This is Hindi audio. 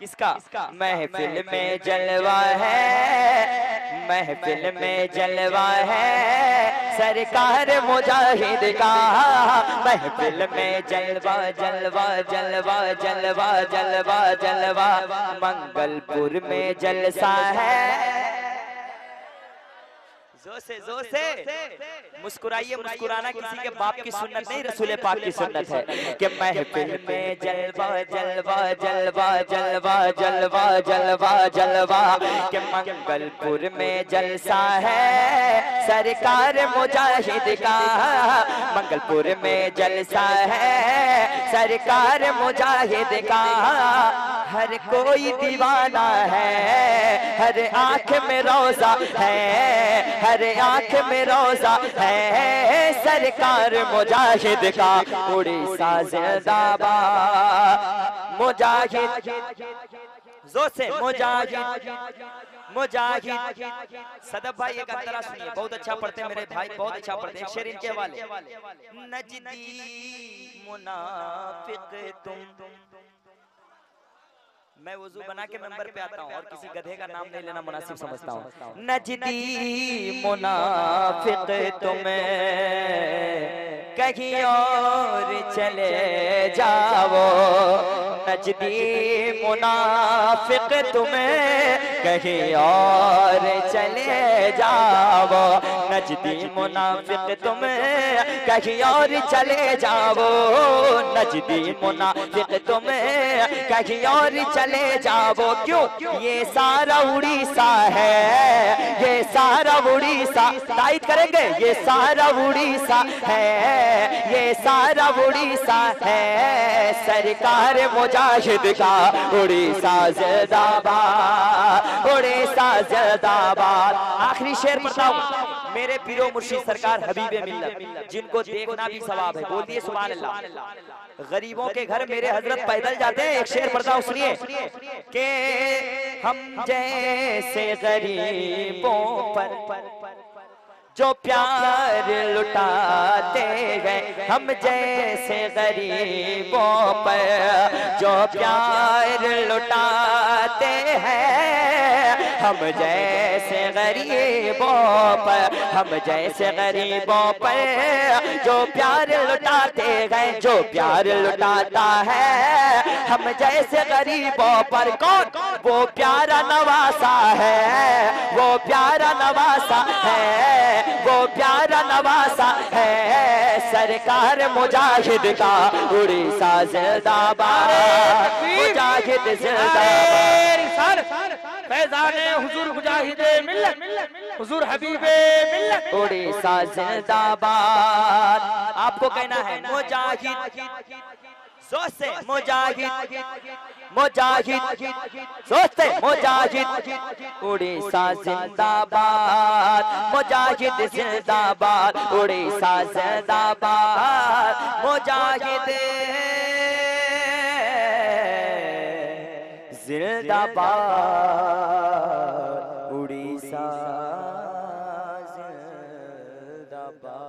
किसका? महफिल में जलवा है। महफिल में जलवा है। सरकार मुजाहिद का। महफिल में जलवा जलवा जलवा जलवा जलवा। जलवा। मंगलपुर में जलसा है। ज़ोर से ज़ोर से मुस्कुराइए मुस्कुराना किसी के बाप की सुन्नत नहीं रसूल पाक की सुन्नत है। कि महफिल में जलवा जलवा जलवा जलवा जलवा जलवा जलवा कि मंगलपुर में जलसा है सरकार मुजाहिद का। मंगलपुर में जलसा है सरकार मुजाहिद का हर कोई दीवाना है। हर आँख में रोजा है। हर आँख में रोजा है। सरकार मुजाहिद का उड़ीसा जिंदाबाद। मुजाहिद ज़ोर से मुजाहिद मुजाहिद सदब भाई एक अंतरा सुनिए। बहुत अच्छा पढ़ते हैं मेरे भाई बहुत अच्छा पढ़ते हैं। शेर इनके वाले। नजदी मुनाफिक तुम। मैं वज़ू बना के मेंबर पे आता हूँ और किसी गधे का नाम नहीं लेना मुनासिब समझता हूँ। नजदी मुनाफिक तुम्हें। कहीं और चले जाओ। नजदी मुनाफिक तुम्हें कहीं और चले जाओ। नजदी मुनाफिक तुम्हें कहीं और चले जाओ। नजदी मुनाफिक तुम्हें कहीं और चले जाओ। क्यों? ये सारा उड़ीसा है। ये सारा उड़ीसा। ताइद करेंगे? ये सारा उड़ीसा है। ये सारा उड़ीसा है। सरकार मुजाहिद का उड़ीसा जिंदाबाद उड़ीसा जिंदाबाद। आखिरी शेर हूँ मेरे पीरो मुर्शिद सरकार हबीबे मिल्लत, जिनको देखना भी सवाब है। बोल दिए सुभान अल्लाह गरीबों के घर मेरे हज़रत पैदल जाते हैं। एक शेर पढ़ता सुनिए। के हम जैसे गरीबों पर जो प्यार लुटाते हैं हम जैसे गरीबों पर जो प्यार लुटाते हैं, हम जैसे गरीबों पर, हम जैसे गरीबों पर जो प्यार लुटाते हैं जो प्यार लुटाता है हम जैसे गरीबों पर कौन? वो प्यारा नवासा है वो प्यारा नवासा है वो प्यारा नवासा है। सरकार मुजाहिद का उड़ीसा जिंदाबाद मुजाहिद जिंदाबाद। फैजान हुजूर मुजाहिद मिल्लत। हुजूर हबीबे मिल्लत। उड़ीसा जिंदाबाद। आपको कहना है मुजाहिद। ज़ोर से मुजाहिद। मुजाहिद। ज़ोर से मुजाहिद। उड़ीसा जिंदाबाद। मुजाहिद जिंदाबाद। उड़ीसा जिंदाबाद। मुजाहिद। जिंदाबाद। उड़ीसा जिंदाबाद।